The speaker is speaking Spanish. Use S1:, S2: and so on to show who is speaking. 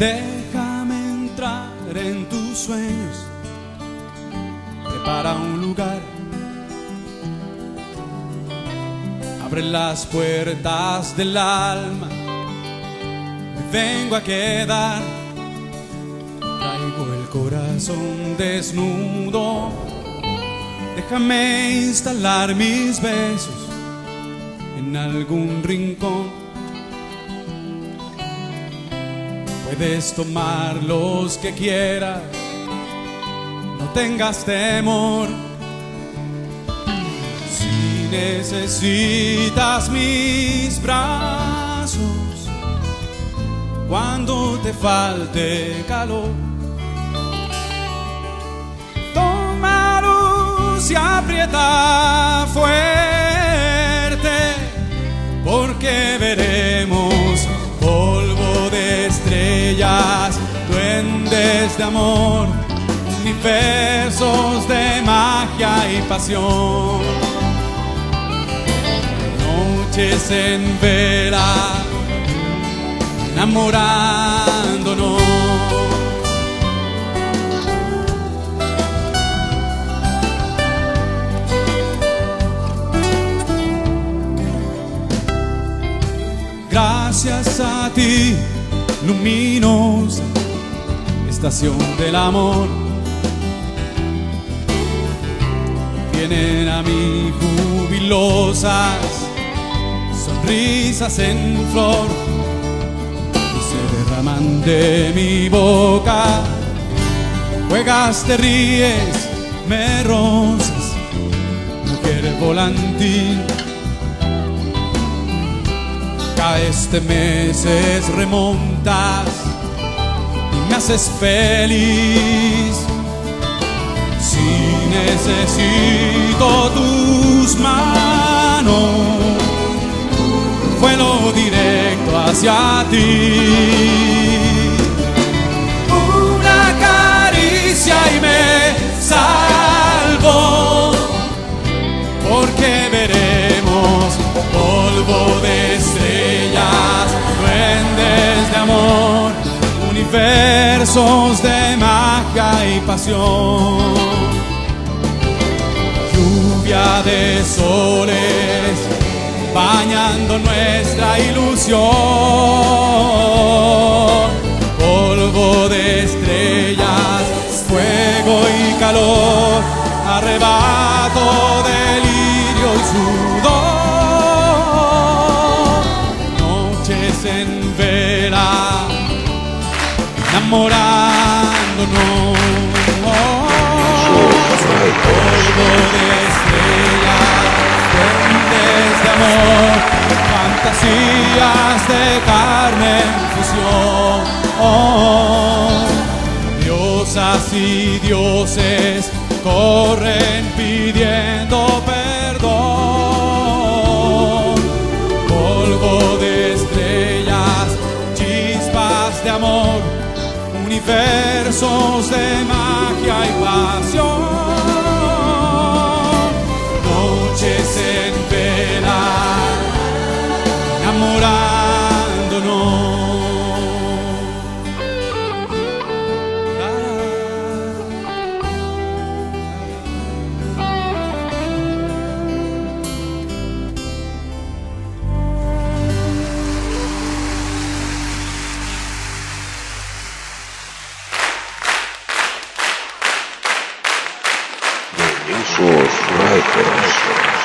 S1: Déjame entrar en tus sueños. Prepara un lugar. Abre las puertas del alma. Vengo a quedar. Traigo el corazón desnudo. Déjame instalar mis besos en algún rincón. Puedes tomar los que quieras, no tengas temor. Si necesitas mis brazos, cuando te falte calor. Toma luz y aprieta fuerte, porque veremos polvo de estrellas, duendes de amor, universos de magia y pasión. Noches en vela, enamorándonos. Gracias a ti, luminosa estación del amor. Vienen a mí jubilosas sonrisas en flor derraman de mi boca. Juegas, te ríes, me rozas, mujer volantín. Caes, te meses, remontas y me haces feliz. Si necesito tus manos, vuelo directo hacia ti. Pasión. Lluvia de soles bañando nuestra ilusión. Polvo de estrellas, fuego y calor, arrebato, delirio y sudor. Noches en vela, enamorándonos. Polvo de estrellas, duendes de amor, fantasías de carne en fusión. Diosas y dioses corren pidiendo perdón. Polvo de estrellas, chispas de amor, universos de magia О,
S2: слайд, хорошо.